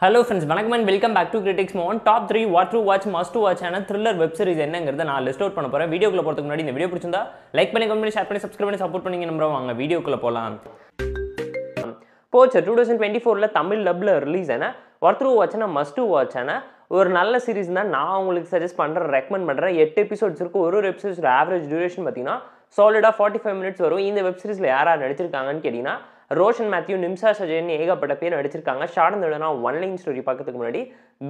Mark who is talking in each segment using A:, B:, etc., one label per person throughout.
A: Hello friends வணக்கம் and welcome back to critics mon top three what to watch must to watch ஆன thriller web series என்னங்கிறத நான் list out பண்ண போகிறேன் வீடியோக்குள்ள போகிறதுக்கு முன்னாடி இந்த வீடியோ பிடிச்சிருந்தா லைக் பண்ணி கமெண்ட் பண்ணி ஷேர் பண்ணி சப்ஸ்கிரைப் பண்ணி சப்போர்ட் பண்ணி நம்புறோம் வாங்க. வீடியோக்குள்ள போகலாம் போச்சு. டூ தௌசண்ட் டுவெண்ட்டி ஃபோரில் தமிழ் டப்பில் ரிலீஸ் ஆன ஒர்த் டு வாட்ச்னா மஸ்ட் டூ வாட்ச் ஆன ஒரு நல்ல சீரிஸ் தான் நான் உங்களுக்கு சஜஸ்ட் பண்ணுறேன் ரெக்கமெண்ட் பண்ணுறேன் எட்டு எபிசோட்ஸ் இருக்கும் ஒரு ஒரு எபிசோட்ஸ் ஆவரேஜ் டியூரேஷன் பார்த்தீங்கன்னா சாலிடாக ஃபார்ட்டி ஃபைவ் மினிட்ஸ் வரும். இந்த வெப் சீரிஸில் யார் யார் நடிச்சிருக்காங்கன்னு கேட்டிங்கன்னா ரோஷன் மேத்யூ நிம்சா சஜயன் ஏகப்பட்ட பேர் நடிச்சிருக்காங்க. ஷார்ட் தடவை ஒன் லைன் ஸ்டோரி பார்க்கறதுக்கு முன்னாடி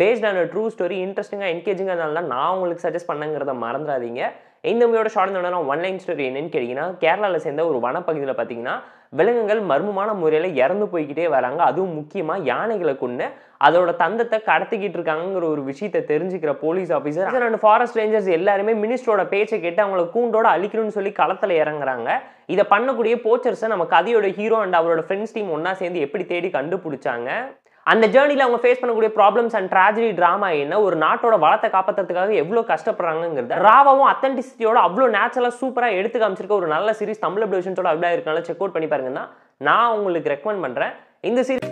A: பேஸ்ட் ஆன ட்ரூ ஸ்டோரி இன்ட்ரெஸ்டிங்காக என்கேஜிங்காக இருந்தாலும் தான் நான் உங்களுக்கு சஜஸ்ட் பண்ணுங்கிறத மறந்துடாதீங்க. இந்த மூவியோட ஷார்ட் ஒன் லைன் ஸ்டோரி என்னன்னு கேட்டிங்கன்னா கேரளாவில் சேர்ந்த ஒரு வனப்பகுதியில் பார்த்தீங்கன்னா விலங்குகள் மர்மமான முறையில் இறந்து போய்கிட்டே வராங்க. அதுவும் முக்கியமாக யானைகளை கொண்டு அதோட தந்தத்தை கடத்திக்கிட்டு இருக்காங்கிற ஒரு விஷயத்தை தெரிஞ்சுக்கிற police officer and forest rangers எல்லாருமே மினிஸ்டரோட பேச்சை கேட்டு அவங்கள கூண்டோட அழிக்கணும்னு சொல்லி களத்தில் இறங்குறாங்க. இதை பண்ணக்கூடிய போச்சர்ஸை நம்ம கதையோட ஹீரோ அண்ட் அவரோட ஃப்ரெண்ட்ஸ் டீம் ஒன்றா சேர்ந்து எப்படி தேடி கண்டுபிடிச்சாங்க? அந்த ஜேர்னியில் அவங்க ஃபேஸ் பண்ணக்கூடிய ப்ராப்ளம்ஸ் அண்ட் ட்ராஜடி ட்ராமா என்ன? ஒரு நாட்டோட வளத்தை காப்பாற்றுறதுக்காக எவ்வளோ கஷ்டப்படுறாங்கிறது ராவாவும் அத்தன்டிசிட்டியோட அவ்வளோ நேச்சுரலாக சூப்பராக எடுத்து காமிச்சிருக்க ஒரு நல்ல சீரிஸ் தமிழ் அப்டேஷன்ஸோட அப்படியே இருக்கனால செக் அவுட் பண்ணி பாருங்கன்னா நான் உங்களுக்கு ரெக்கமெண்ட் பண்ணுறேன் இந்த series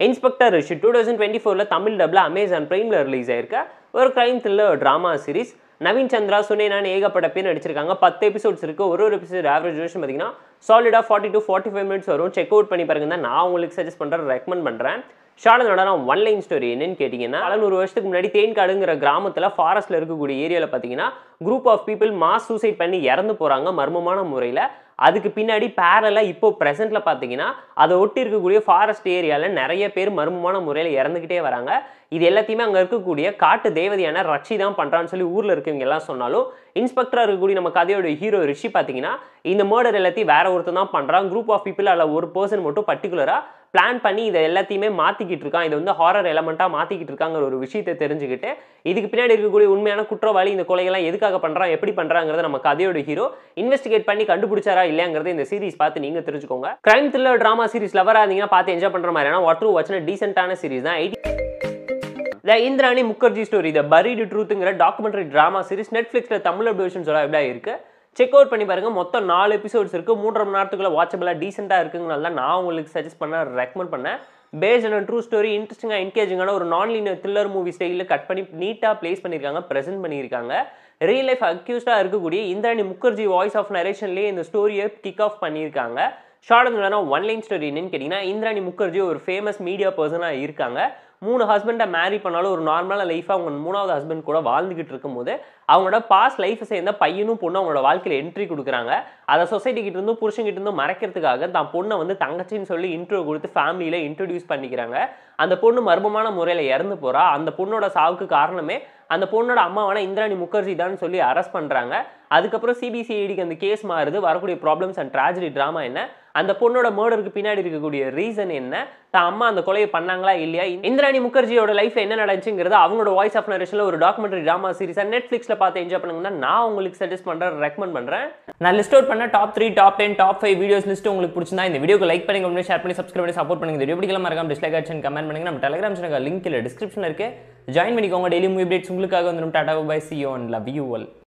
A: inspector Rishi two thousand twenty ஃபோரில் தமிழ் டப்பில் அமேசான் ப்ரைமில் ரிலீஸ் ஆயிருக்க ஒரு crime thriller drama series Naveen Chandra Sunaina ஏகப்பட்ட பேர் நடிச்சிருக்காங்க. பத்து எபிசோட்ஸ் இருக்குது ஒரு ஒரு எபிசோட் ஆவரேஜ் டியூரேஷன் பார்த்தீங்கன்னா சாலிடாக forty to forty five minutes வரும். செக் அவுட் பண்ணி பாருங்க. தான் நான் உங்களுக்கு சஜஸ்ட் பண்ணுறேன் ரெக்கமெண்ட் பண்ணுறேன் ஷாலனோட நான் ஒன் லைன் ஸ்டோரி என்னன்னு கேட்டிங்கன்னா நூறு வருஷத்துக்கு முன்னாடி தேன்காடுங்கிற கிராமத்தில் ஃபாரஸ்ட்டில் இருக்கக்கூடிய ஏரியாவில் பார்த்தீங்கன்னா group of people mass suicide பண்ணி இறந்து போகிறாங்க மர்மமான முறையில். அதுக்கு பின்னாடி பேரலாக இப்போ ப்ரெசென்ட்டில் பார்த்தீங்கன்னா அதை ஒட்டி இருக்கக்கூடிய ஃபாரஸ்ட் ஏரியாவில் நிறைய பேர் மர்மமான முறையில் இறந்துக்கிட்டே வராங்க. இது எல்லாத்தையுமே அங்கே இருக்கக்கூடிய காட்டு தேவதையான ரட்சி தான் பண்ணுறான்னு சொல்லி ஊரில் இருக்கவங்க எல்லாம் சொன்னாலும் இன்ஸ்பெக்டராக இருக்கக்கூடிய நம்ம கதையோட ஹீரோ ரிஷி பார்த்தீங்கன்னா இந்த மர்டர் எல்லாத்தையும் வேற ஒருத்தர் தான் பண்ணுறான் குரூப் ஆஃப் பீப்புள் அதில் ஒரு பர்சன் மட்டும் பர்டிகுலராக பிளான் பண்ணி இதை எல்லாத்தையுமே மாற்றிக்கிட்டு இருக்கான். இதை வந்து ஹாரர் எலமெண்ட்டாக மாற்றிக்கிட்டு இருக்காங்கிற ஒரு விஷயத்தை தெரிஞ்சுக்கிட்டு இதுக்கு பின்னாடி இருக்கக்கூடிய உண்மையான குற்றவாளி இந்த கொலைகள்லாம் எதுக்காக பண்ணுறான் எப்படி பண்ணுறாங்கிறத நம்ம கதையோட ஹீரோ இன்வெஸ்டிகேட் பண்ணி கண்டுபிடிச்சாரா இல்லையாங்கிறது இந்த சீரிஸ் பார்த்து நீங்க தெரிஞ்சுக்கோங்க. கிரைம் த்ரில்லர் ட்ராமா சீரிஸ் லவராக இருந்தீங்கன்னா பார்த்து என்ஜாய் பண்ற மாதிரியான வாட் வாட்ச்னா டீசென்ட்டான சீரிஸ் தான். Eighty the Indrani Mukerjea story the buried ட்ரூத்துங்கிற documentary drama series நெட்ஃப்ளிக்ஸில் தமிழ் அப்டேஷன்ஸோட எப்படி இருக்கு. செக் அவுட் பண்ணி பாருங்க. மொத்தம் நாலு எபிசோட்ஸ் இருக்குது மூன்றரை மணி நேரத்துக்குள்ள வாட்சபிளாக டீசெண்டாக இருக்குங்கனால தான் நான் உங்களுக்கு சஜஸ்ட் பண்ண ரெக்கமெண்ட் பண்ணேன் பேஸ்ட் ஆன் ட்ரூ ஸ்டோரி இன்ட்ரெஸ்டிங்காக என்கேஜிங்கான ஒரு நான் லீனியர் த்ரில்லர் மூவி ஸ்டைலில் கட் பண்ணி நீட்டாக ப்ளேஸ் பண்ணியிருக்காங்க ப்ரெசென்ட் பண்ணியிருக்காங்க. ரியல் லைஃப் அக்யூஸ்டாக இருக்கக்கூடிய இந்திராணி முகர்ஜி வாய்ஸ் ஆஃப் நரேஷன்லேயே இந்த ஸ்டோரியை கிக் ஆஃப் பண்ணியிருக்காங்க. ஷார்ட் இல்லைனா ஒன் லைன் ஸ்டோரி என்னன்னு கேட்டிங்கன்னா இந்திராணி முகர்ஜி ஒரு ஃபேமஸ் மீடியா பர்சனாக இருக்காங்க. மூணு ஹஸ்பண்டை மேரி பண்ணாலும் ஒரு நார்மலான லைஃபாக அவங்க மூணாவது ஹஸ்பண்ட் கூட வாழ்ந்துகிட்டு இருக்கும்போது அவங்களோட பாஸ்ட் லைஃப்பை சேர்ந்த பையனும் பொண்ணும் அவங்களோட வாழ்க்கையில் என்ட்ரி கொடுக்குறாங்க. அதை சொசைட்டிக்கிட்ட இருந்தும் புருஷன்கிட்ட இருந்தும் மறைக்கிறதுக்காக தான் பொண்ணை வந்து தங்கச்சின்னு சொல்லி இன்ட்ரோ கொடுத்து ஃபேமிலியில் இன்ட்ரடியூஸ் பண்ணிக்கிறாங்க. அந்த பொண்ணு மர்மமான முறையில் இறந்து போகிறா அந்த பொண்ணோட சாவுக்கு காரணமே அந்த பொண்ணோட அம்மாவான இந்திராணி முகர்ஜி தான் சொல்லி அரெஸ்ட் பண்ணுறாங்க அதுக்கப்புறம் சிபிசிஐடிக்கு அந்த கேஸ் மாறுது. வரக்கூடிய ப்ராப்ளம்ஸ் அண்ட் ட்ராஜடி ட்ராமா என்ன? அந்த பொண்ணோட மர்டருக்கு பின்னாடி இருக்கக்கூடிய ரீசன் என்ன? தான் அம்மா அந்த கொலையை பண்ணாங்களா இல்லையா? இந்திராணி முகர்ஜியோட லைஃப் என்ன நடந்துச்சுங்கிறது அவங்களோட வாய்ஸ் ஆஃப் நரேஷன்ல ஒரு டாக்குமெண்ட்ரி டிராமா சீரிஸ் நெட்ஃப்ளிக்ஸில் பார்த்து என்ஜாய் பண்ணுங்கன்னா நான் உங்களுக்கு சஜஸ்ட் பண்ணுறேன் ரெக்கமெண்ட் பண்ணுறேன் நான் லிஸ்ட் அவுட் பண்ண top three top ten top five videos list உங்களுக்கு பிடிச்சிருந்தா இந்த வீடியோக்கு லைக் பண்ணி கமெண்ட் ஷேர் பண்ணி சப்ஸ்கிரைப் பண்ணி சப்போர்ட் பண்ணுங்க. வீடியோ பிடிக்கலாம் மறக்காம டிஸ்லைக் ஆச்சு கமெண்ட் பண்ணுங்க. நம்ம டெலிகிராம் சேனல் லிங்க் இல்லை டிஸ்கிரிப்ஷன் இருக்கு. ஜாயின் பண்ணிக்கோங்க டெய்லி மூவி அப்டேட்ஸ் உங்களுக்காக வந்துடும் tata bye see you love you